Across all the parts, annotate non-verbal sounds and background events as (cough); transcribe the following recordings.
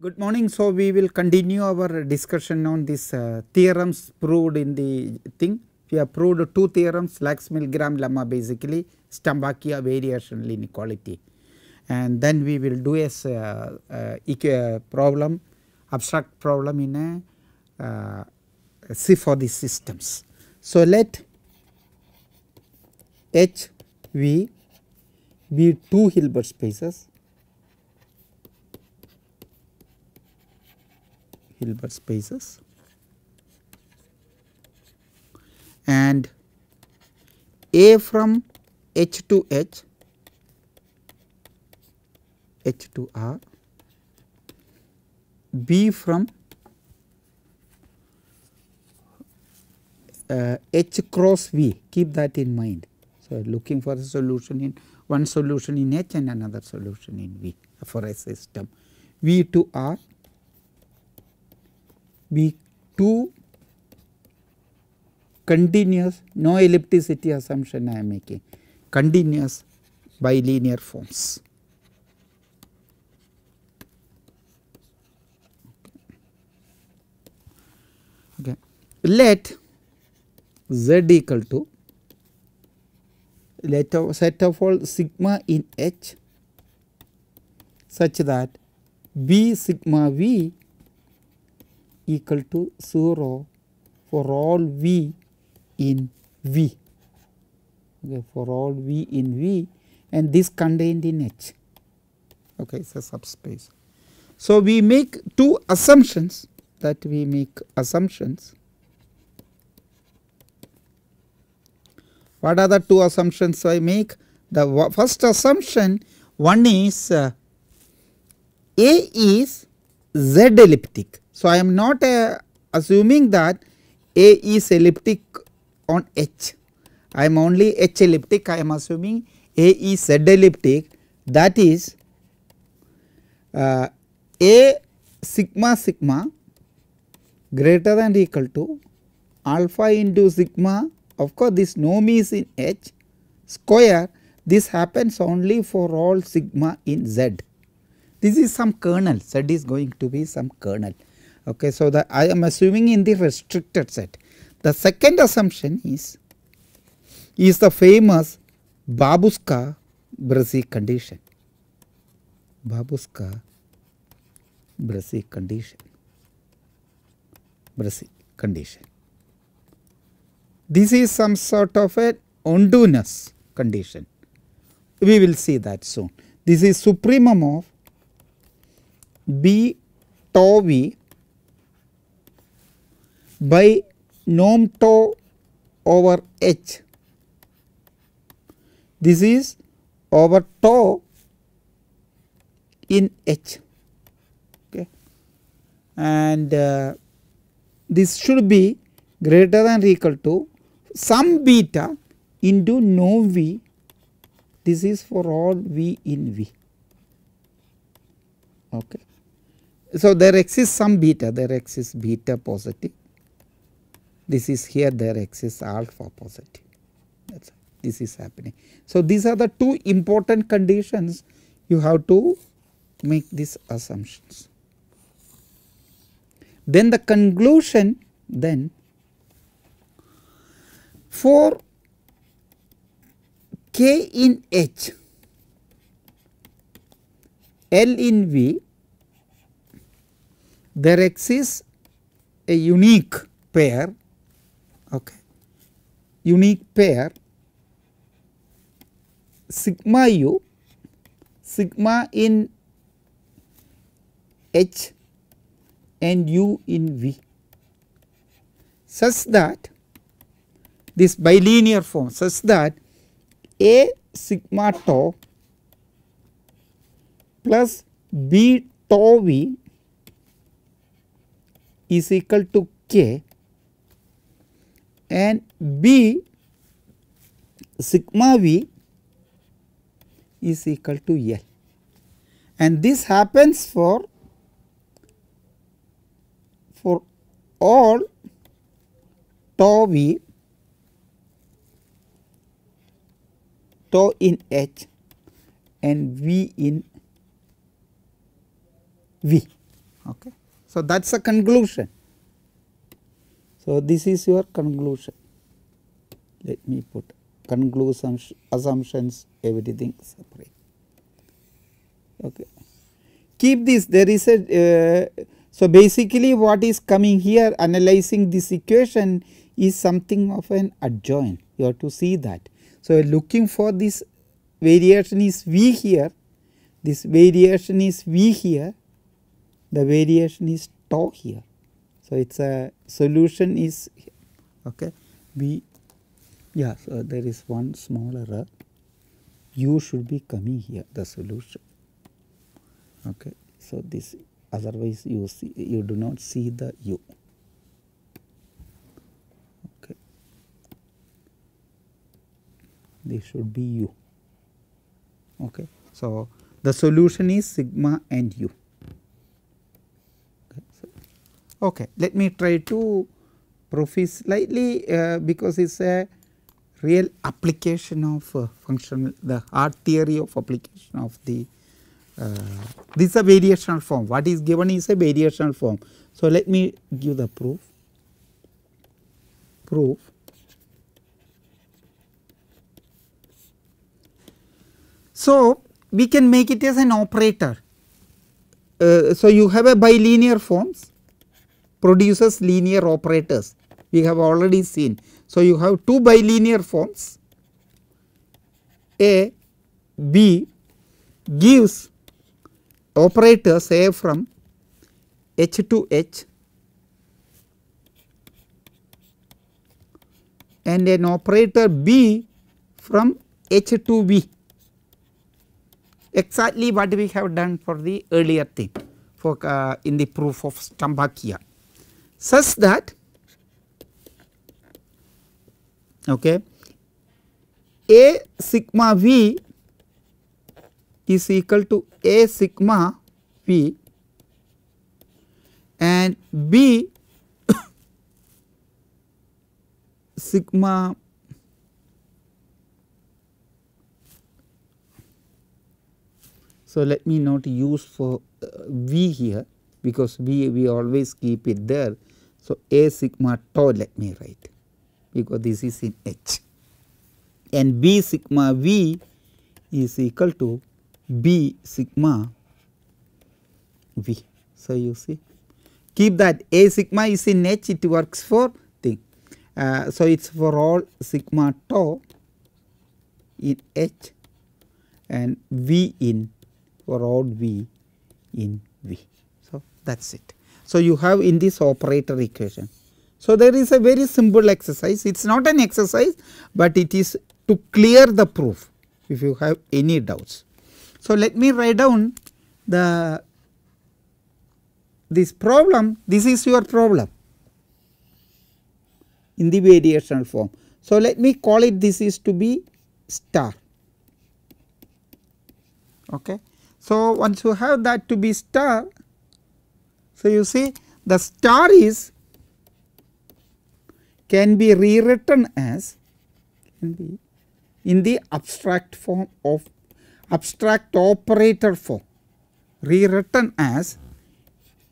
Good morning. So, we will continue our discussion on these uh, theorems proved in the thing. We have proved two theorems Lax Milgram lemma basically Stampacchia variational inequality and then we will do a uh, uh, problem abstract problem in a uh, see for the systems. So, let H V be two Hilbert spaces Hilbert spaces. And A from H to H, H to R, B from uh, H cross V, keep that in mind. So, looking for a solution in one solution in H and another solution in V for a system. V to R be two continuous no ellipticity assumption I am making continuous bilinear forms. Okay. Let z equal to let of set of all sigma in H such that B sigma V equal to 0 for all V in V okay, for all V in V and this contained in H okay, it is a subspace. So, we make two assumptions that we make assumptions. What are the two assumptions I make? The first assumption one is uh, A is Z elliptic. So, I am not uh, assuming that A is elliptic on H. I am only H elliptic. I am assuming A is Z elliptic that is uh, A sigma sigma greater than or equal to alpha into sigma of course this norm is in H square this happens only for all sigma in Z. This is some kernel Z is going to be some kernel. Okay, so, the I am assuming in the restricted set. The second assumption is is the famous Babuska Brezzi condition. Babuska Brezzi condition. Brezzi condition. This is some sort of a ontoness condition. We will see that soon. This is supremum of B tau V by norm tau over H. This is over tau in H okay. and uh, this should be greater than or equal to some beta into no V this is for all V in V okay. So, there exists some beta there exists beta positive this is here there exists alpha positive That's this is happening. So, these are the two important conditions you have to make these assumptions. Then the conclusion then for k in H L in V there exists a unique pair okay. Unique pair. Sigma u. Sigma in H and u in V. Such that this bilinear form such that A sigma tau plus B tau V is equal to K and B sigma V is equal to L and this happens for for all tau V tau in H and V in V Okay. So, that is a conclusion. So, this is your conclusion. Let me put conclusions, assumptions, everything separate. Okay. Keep this, there is a, uh, so basically what is coming here analyzing this equation is something of an adjoint, you have to see that. So, looking for this variation is V here, this variation is V here, the variation is tau here. So, it is a solution is okay V yeah so there is one small error u should be coming here the solution. Okay so this otherwise you see you do not see the u. Okay. This should be u. Okay so the solution is sigma and u Okay, let me try to prove it slightly uh, because it is a real application of uh, functional the hard theory of application of the uh, this is a variational form what is given is a variational form. So, let me give the proof proof So, we can make it as an operator. Uh, so, you have a bilinear forms produces linear operators. We have already seen. So, you have two bilinear forms. A B gives operators A from H to H and an operator B from H to B. Exactly what we have done for the earlier thing for uh, in the proof of Stampacchia such that okay, A sigma v is equal to A sigma v and B (coughs) sigma So, let me not use for uh, V here because V we always keep it there so, A sigma tau let me write because this is in H and B sigma V is equal to B sigma V. So, you see keep that A sigma is in H it works for thing. Uh, so, it is for all sigma tau in H and V in for all V in V. That is it. So, you have in this operator equation. So, there is a very simple exercise it is not an exercise, but it is to clear the proof if you have any doubts. So, let me write down the this problem this is your problem in the variational form. So, let me call it this is to be star. Okay. So, once you have that to be star so, you see the star is can be rewritten as can be in the abstract form of abstract operator form rewritten as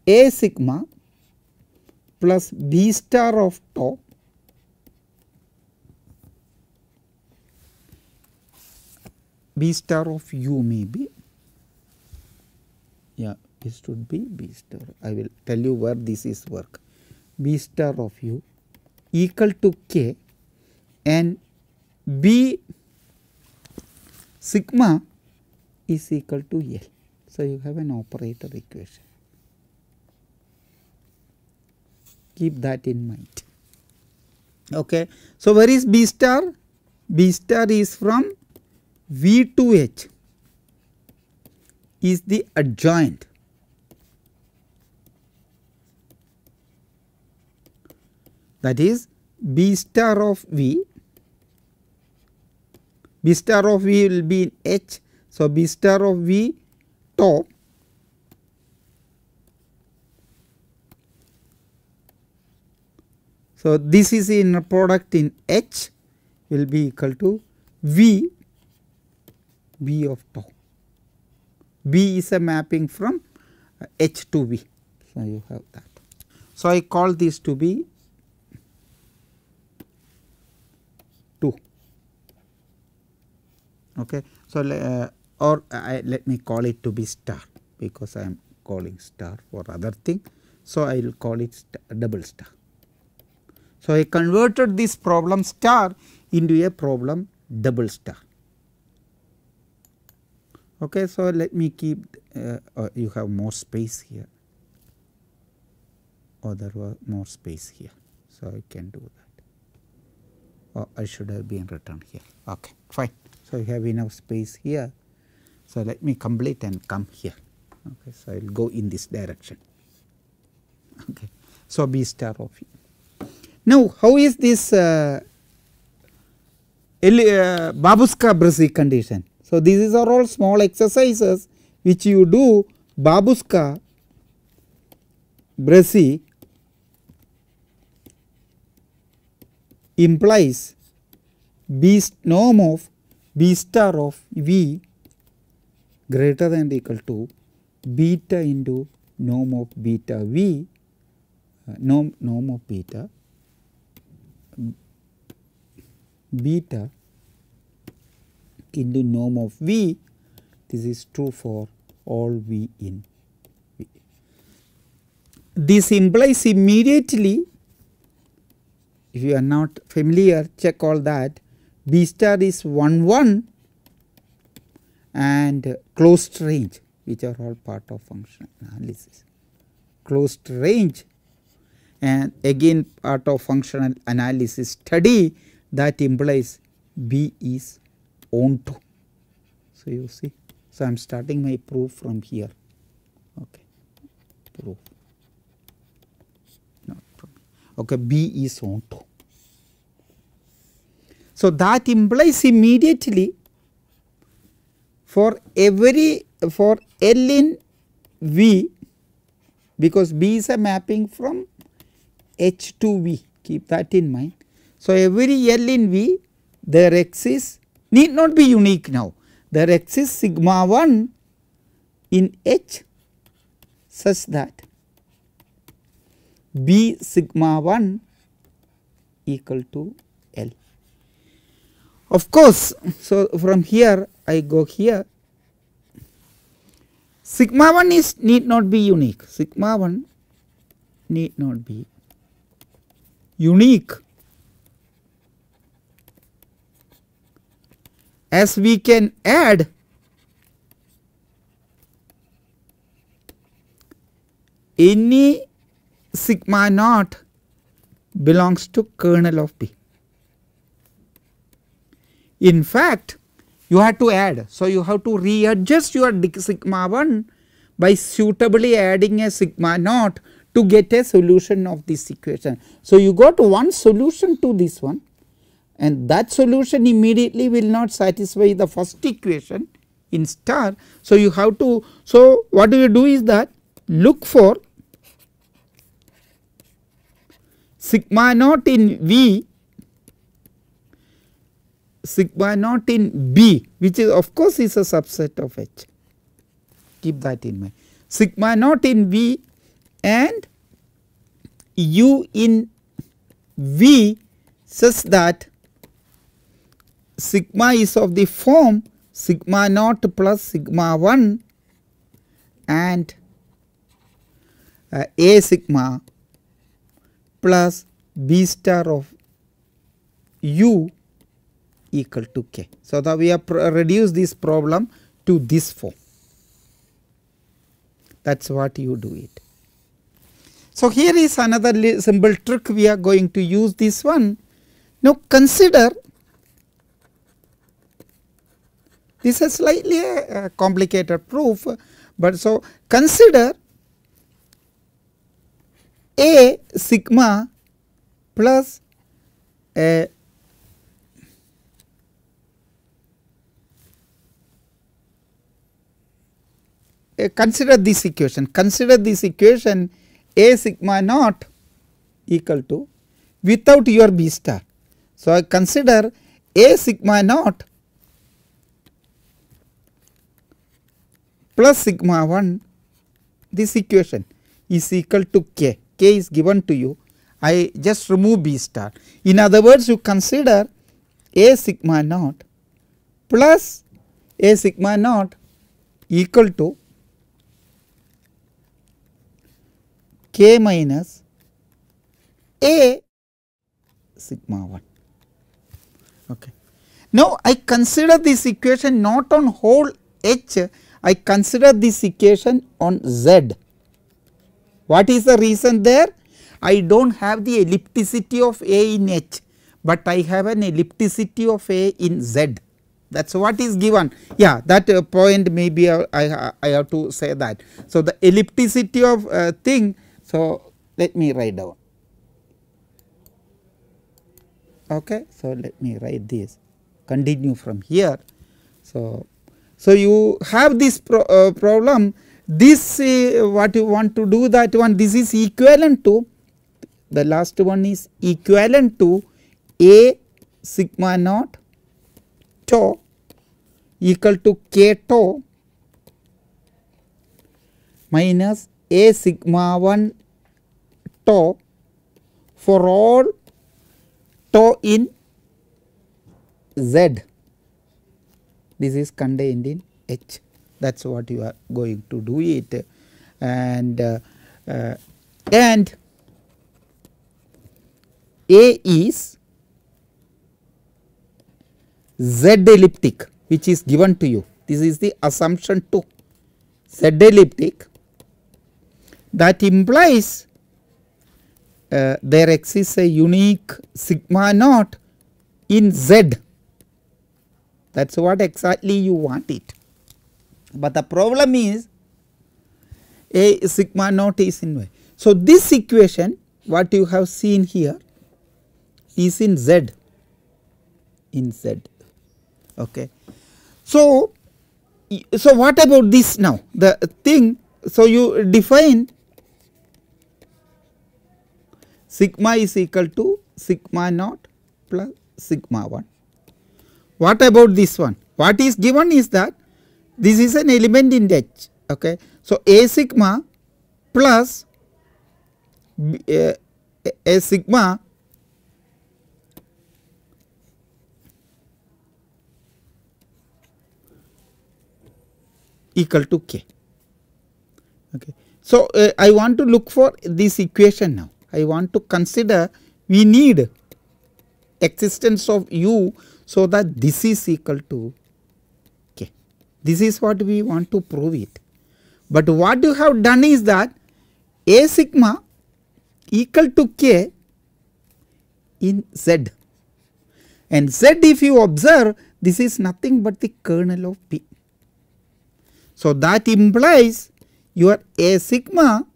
a sigma plus b star of tau b star of u may be yeah this should be B star. I will tell you where this is work. B star of u equal to k and B sigma is equal to L. So, you have an operator equation. Keep that in mind. Okay. So, where is B star? B star is from V to H is the adjoint that is B star of V, B star of V will be in H. So, B star of V top So, this is in a product in H will be equal to V B of tau. B is a mapping from H to V So, you have that. So, I call this to be 2 okay. So, uh, or I, let me call it to be star because I am calling star for other thing. So, I will call it star, double star. So, I converted this problem star into a problem double star. Okay, so, let me keep uh, uh, you have more space here or there was more space here. So, I can do that or I should have been written here okay fine. So, you have enough space here. So, let me complete and come here okay. So, I will go in this direction okay. So, B star of E. Now, how is this uh, uh, Babuska-Brezzi condition? So, these are all small exercises which you do Babuska Brezzi implies B norm of B star of V greater than equal to beta into norm of beta V uh, norm, norm of beta beta into norm of V this is true for all V in V. This implies immediately if you are not familiar check all that B star is 1 1 and closed range which are all part of function analysis. Closed range and again part of functional analysis study that implies B is onto. So, you see. So, I am starting my proof from here. Okay. Proof. Not from okay. B is onto. So, that implies immediately for every for L in V because B is a mapping from H to V keep that in mind. So, every L in V their X is need not be unique now there exists sigma 1 in H such that B sigma 1 equal to. Of course, so from here I go here. Sigma 1 is need not be unique. Sigma 1 need not be unique. As we can add any sigma naught belongs to kernel of B. In fact, you have to add. So, you have to readjust your sigma 1 by suitably adding a sigma naught to get a solution of this equation. So, you got one solution to this one and that solution immediately will not satisfy the first equation in star. So, you have to so what do you do is that look for sigma naught in V sigma naught in B which is of course is a subset of H. Keep that in mind. Sigma naught in V and U in V such that sigma is of the form sigma naught plus sigma 1 and uh, a sigma plus b star of u equal to k. So, that we have reduced this problem to this form that is what you do it. So, here is another simple trick we are going to use this one. Now, consider This is slightly a, a complicated proof, but so consider a sigma plus a Uh, consider this equation consider this equation a sigma naught equal to without your b star. So, I consider a sigma naught plus sigma 1 this equation is equal to k, k is given to you I just remove B star. In other words you consider A sigma naught plus A sigma naught equal to k minus A sigma 1. Okay. Now, I consider this equation not on whole H, I consider this equation on Z. What is the reason there? I do not have the ellipticity of A in H, but I have an ellipticity of A in Z that is what is given yeah that uh, point maybe uh, I, I have to say that. So, the ellipticity of uh, thing so let me write down. Okay so let me write this. Continue from here. So so you have this pro, uh, problem. This uh, what you want to do that one this is equivalent to the last one is equivalent to a sigma naught tau equal to k tau minus a sigma 1 tau for all tau in z. This is contained in h. That is what you are going to do it. And uh, uh, and a is z elliptic which is given to you. This is the assumption 2 z elliptic that implies uh, there exists a unique sigma naught in z that is what exactly you want it. But the problem is a sigma naught is in y. So, this equation what you have seen here is in z in z okay. So, so what about this now the thing so you define sigma is equal to sigma naught plus sigma 1. What about this one? What is given is that this is an element in H. Okay. So, A sigma plus B, uh, A sigma equal to k. Okay. So, uh, I want to look for this equation now. I want to consider we need existence of u so that this is equal to k. This is what we want to prove it. But what you have done is that a sigma equal to k in z and z if you observe this is nothing but the kernel of p. So, that implies your A sigma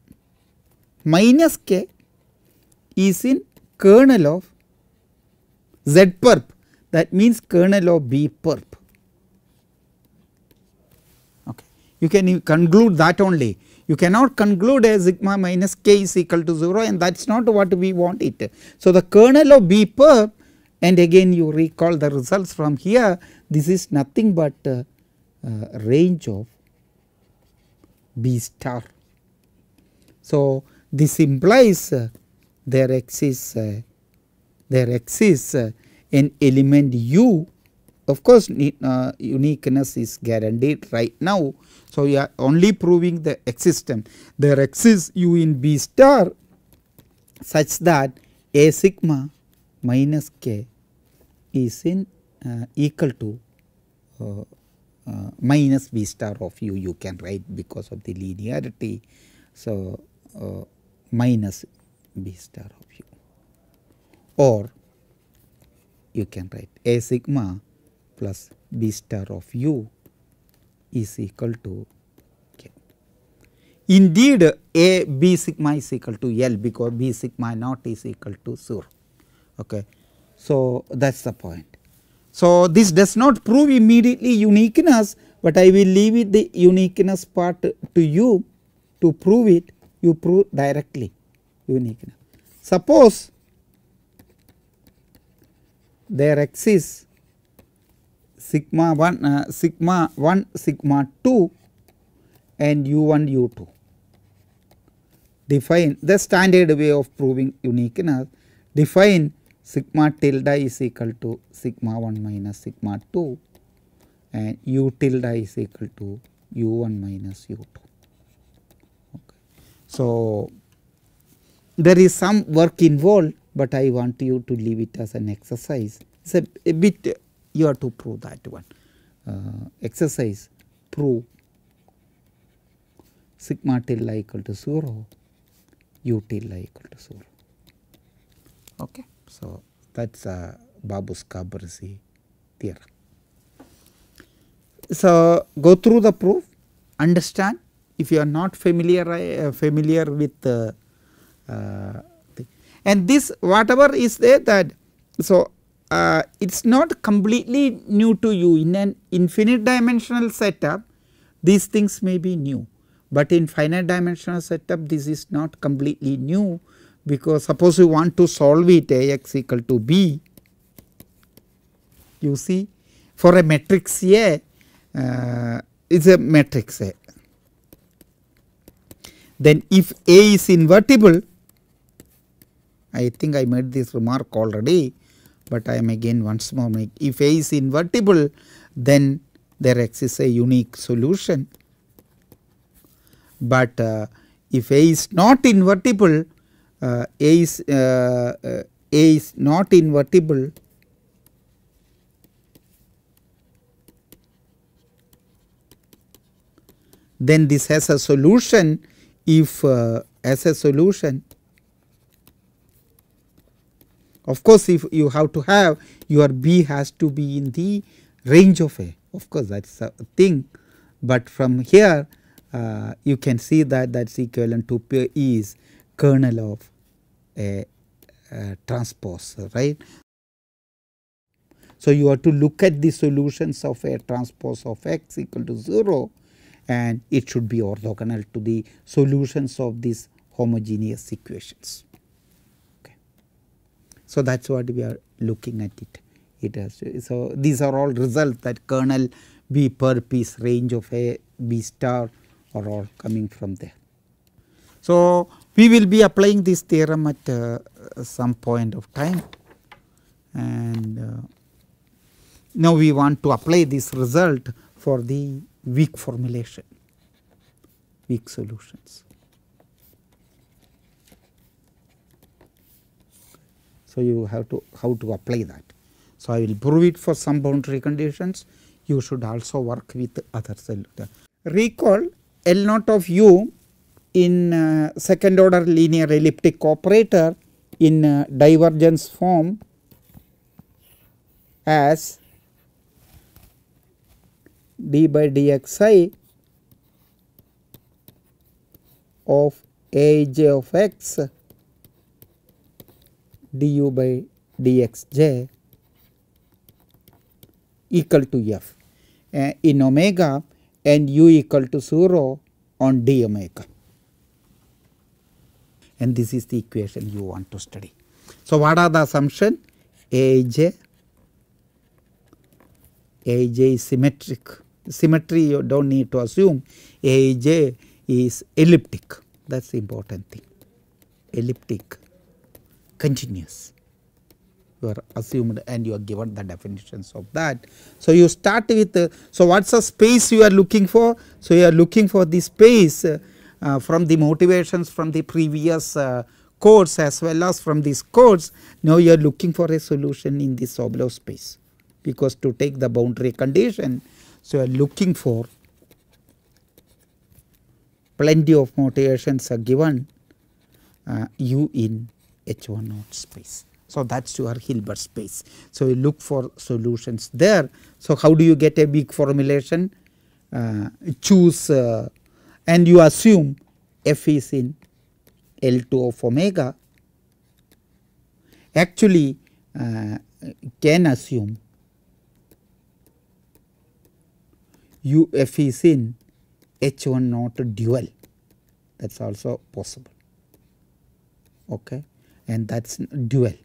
minus k is in kernel of Z perp that means kernel of B perp. Okay. You can conclude that only. You cannot conclude a sigma minus k is equal to 0 and that is not what we want it. So, the kernel of B perp and again you recall the results from here this is nothing but uh, uh, range of B star. So, this implies uh, there exists uh, there exists uh, an element u of course uh, uniqueness is guaranteed right now. So, we are only proving the existence there exists u in B star such that A sigma minus k is in uh, equal to uh, uh, minus v star of u you can write because of the linearity. So, minus b star of u or you can write a sigma plus b star of u is equal to k. Indeed, a b sigma is equal to L because b sigma naught is equal to 0. Okay. So, that is the point. So, this does not prove immediately uniqueness, but I will leave it the uniqueness part to you to prove it you prove directly uniqueness. Suppose there exists sigma 1 uh, sigma 1 sigma 2 and u 1 u 2 define the standard way of proving uniqueness define sigma tilde is equal to sigma 1 minus sigma 2 and u tilde is equal to u 1 minus u 2. Okay. So, there is some work involved, but I want you to leave it as an exercise. It is a, a bit you have to prove that one uh, exercise prove sigma tilde equal to 0 u tilde equal to 0. Okay. So, that is a Babuska-Brezzi theorem. So, go through the proof, understand if you are not familiar uh, familiar with uh, uh, and this whatever is there that so uh, it is not completely new to you. In an infinite dimensional setup these things may be new, but in finite dimensional setup this is not completely new because suppose you want to solve it A x equal to b. You see for a matrix A uh, is a matrix A. Then if A is invertible, I think I made this remark already, but I am again once more make if A is invertible then there exists a unique solution. But uh, if A is not invertible, uh, A is uh, uh A is not invertible then this has a solution if uh, as a solution of course if you have to have your b has to be in the range of a. Of course that is a thing. But from here uh, you can see that that is equivalent to p is kernel of a, a transpose right? So you have to look at the solutions of a transpose of x equal to 0 and it should be orthogonal to the solutions of these homogeneous equations. So, that is what we are looking at it. It has so these are all results that kernel B per piece range of A B star are all coming from there. So, we will be applying this theorem at uh, some point of time and uh, now we want to apply this result for the weak formulation, weak solutions. So, you have to how to apply that. So, I will prove it for some boundary conditions, you should also work with other solutions. Recall L naught of u in uh, second order linear elliptic operator in uh, divergence form as d by dxi of aj of x du by dxj equal to f. Uh, in omega and u equal to 0 on d omega. And this is the equation you want to study. So, what are the assumption? Aj, aij is symmetric. Symmetry you do not need to assume. Aj is elliptic. That is the important thing. Elliptic continuous you are assumed and you are given the definitions of that. So, you start with so what is the space you are looking for? So, you are looking for the space uh, from the motivations from the previous uh, course as well as from this course now you are looking for a solution in this Sobolev space because to take the boundary condition so, you are looking for plenty of motivations are given uh, u in H1 naught space. So, that is your Hilbert space. So, you look for solutions there. So, how do you get a big formulation? Uh, choose uh, and you assume f is in L2 of omega. Actually, uh, can assume UF is in H1 naught dual that is also possible okay and that is dual.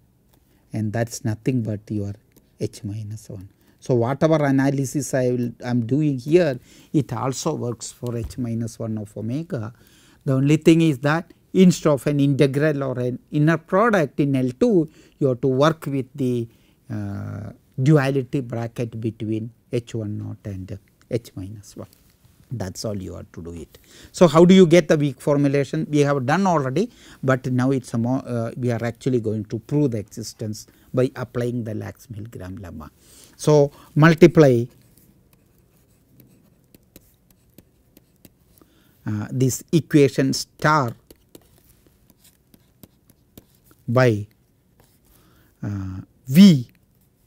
And that is nothing but your H minus 1. So, whatever analysis I will I am doing here it also works for H minus 1 of omega. The only thing is that instead of an integral or an inner product in L2 you have to work with the uh, duality bracket between H1 naught and H minus 1 that is all you have to do it. So, how do you get the weak formulation we have done already, but now it is a more uh, we are actually going to prove the existence by applying the Lax Milgram lemma. So, multiply uh, this equation star by uh, V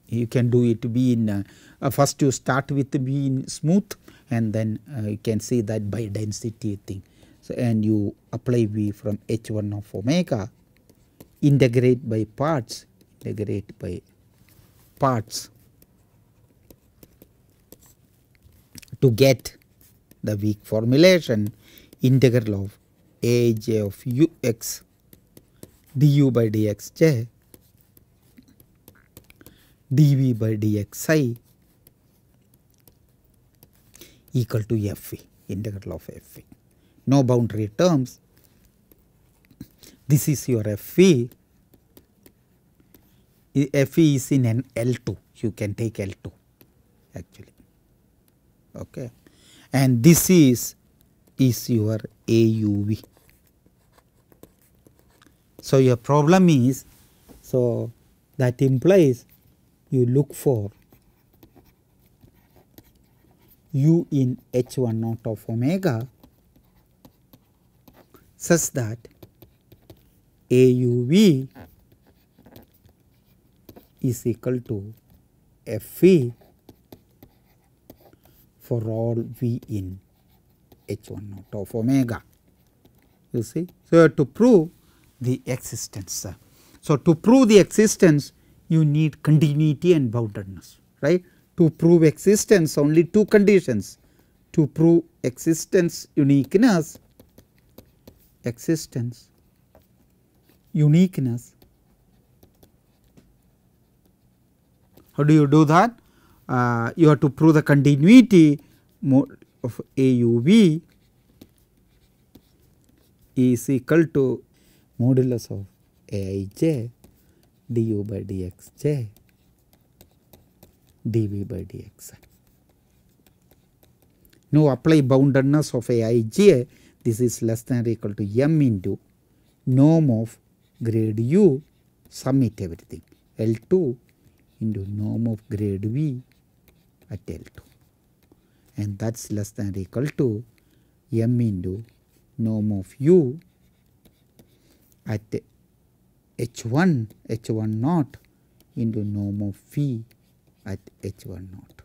you can do it V in uh, first you start with V in smooth and then uh, you can see that by density thing. So, and you apply V from H1 of omega integrate by parts integrate by parts to get the weak formulation integral of a j of u x du by dx j dv by dxi equal to Fv integral of Fv. No boundary terms. This is your. Fv is in an L2. You can take L2 actually. Okay. And this is is your AUV. So your problem is so that implies you look for u in h1 naught of omega such that AUV is equal to FV for all V in H1 naught of omega. You see. So, to prove the existence. So, to prove the existence you need continuity and boundedness right to prove existence only two conditions. To prove existence uniqueness existence uniqueness. How do you do that? Uh, you have to prove the continuity of AUV is equal to modulus of Aij du by dxj dv by dx. Now apply boundedness of Aij this is less than or equal to m into norm of grade u summit everything L2 into norm of grade V at L2 and that is less than or equal to m into norm of u at H1 H1 naught into norm of V at H1 naught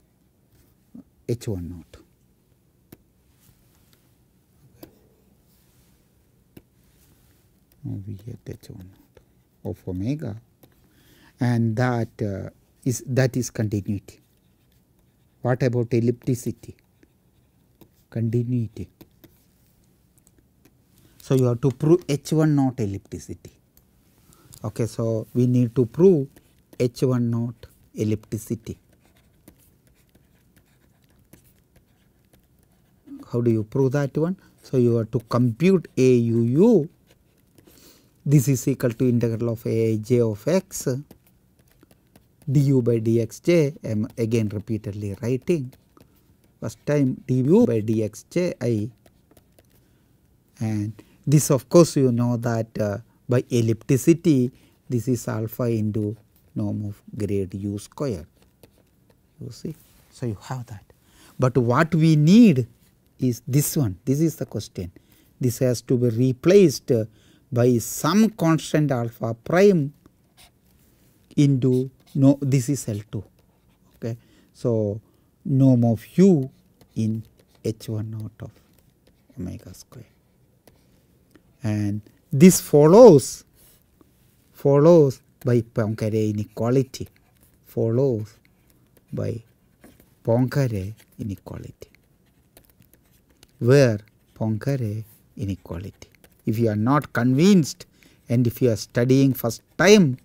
H1 naught. We get H1 naught of omega and that uh, is that is continuity. What about ellipticity? Continuity. So, you have to prove H1 naught ellipticity. Okay, so, we need to prove H1 naught ellipticity. How do you prove that one? So, you have to compute AUU this is equal to integral of Aij of x du by dxj I am again repeatedly writing first time du by dxj i and this of course you know that uh, by ellipticity this is alpha into norm of grade u square. You see. So, you have that, but what we need is this one. This is the question. This has to be replaced by some constant alpha prime into no this is L2 okay. So, norm of u in h1 naught of omega square. And this follows follows by Poincare inequality. Follows by Poincare inequality. Where Poincare inequality? If you are not convinced and if you are studying first time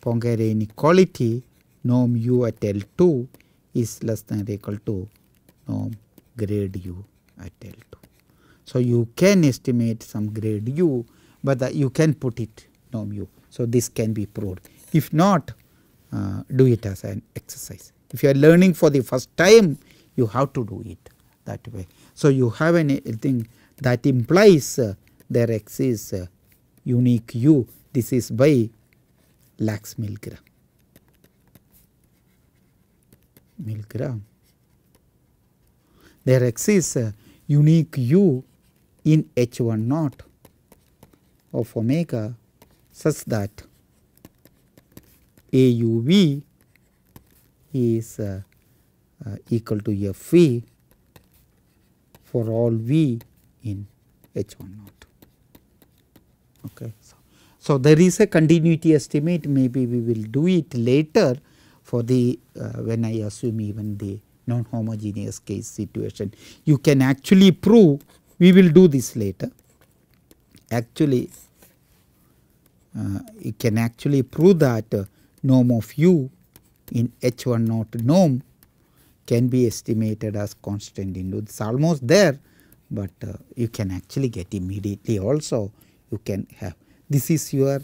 Poincare inequality norm u at L2 is less than or equal to norm grade u at L2. So, you can estimate some grade u but you can put it mu. So, this can be proved. If not, uh, do it as an exercise. If you are learning for the first time, you have to do it that way. So, you have anything that implies uh, there exists uh, unique u. This is by Lax Milgram. Milgram. There exists a unique u in H 1 naught of omega such that AUV is uh, uh, equal to FV for all V in H 1 naught. Okay. So, so, there is a continuity estimate maybe we will do it later for the uh, when I assume even the non homogeneous case situation. You can actually prove we will do this later actually uh, you can actually prove that norm of u in H 1 naught norm can be estimated as constant in It is almost there, but uh, you can actually get immediately also you can have this is your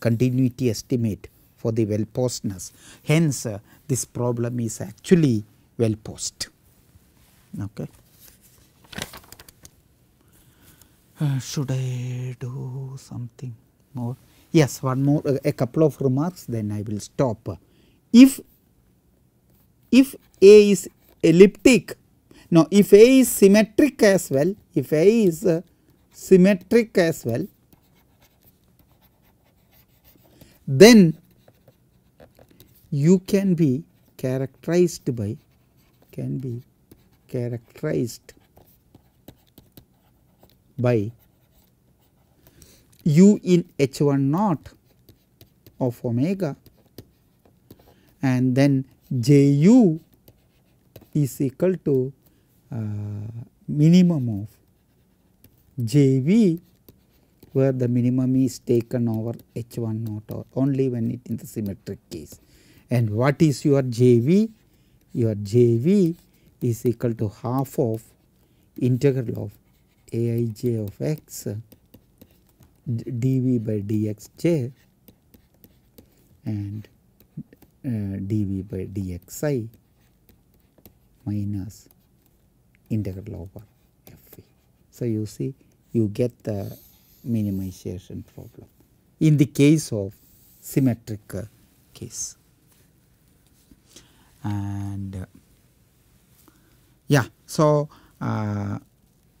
continuity estimate for the well posedness. Hence, uh, this problem is actually well posed. Okay. Uh, should I do something more? Yes, one more, uh, a couple of remarks, then I will stop. If if A is elliptic, now if A is symmetric as well, if A is uh, symmetric as well, then you can be characterized by can be characterized by u in h 1 naught of omega and then j u is equal to uh, minimum of j v where the minimum is taken over h 1 naught or only when it in the symmetric case. And what is your j v? Your j v is equal to half of integral of a i j of x dv by dxj and uh, dv by dxi minus integral over f. So, you see you get the minimization problem in the case of symmetric uh, case. And uh, yeah, so uh,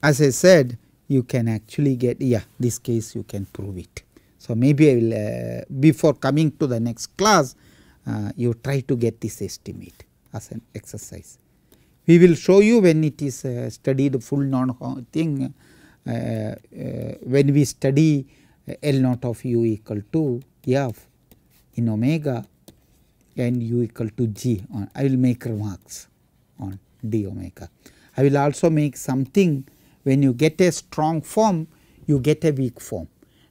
as I said you can actually get yeah this case you can prove it. So, maybe I will uh, before coming to the next class uh, you try to get this estimate as an exercise. We will show you when it is uh, studied full non thing uh, uh, when we study L naught of u equal to f in omega and u equal to g on I will make remarks on d omega. I will also make something when you get a strong form you get a weak form.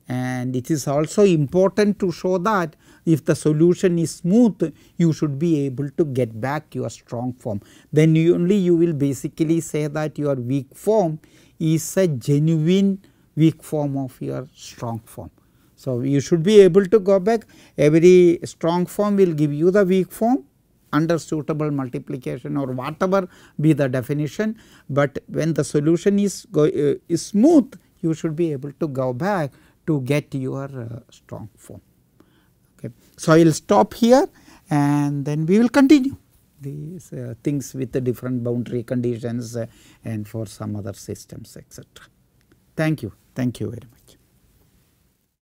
And it is also important to show that if the solution is smooth you should be able to get back your strong form. Then you only you will basically say that your weak form is a genuine weak form of your strong form. So, you should be able to go back. Every strong form will give you the weak form under suitable multiplication or whatever be the definition, but when the solution is, go, uh, is smooth you should be able to go back to get your uh, strong form. Okay. So, I will stop here and then we will continue these uh, things with the different boundary conditions uh, and for some other systems etc. Thank you. Thank you very much.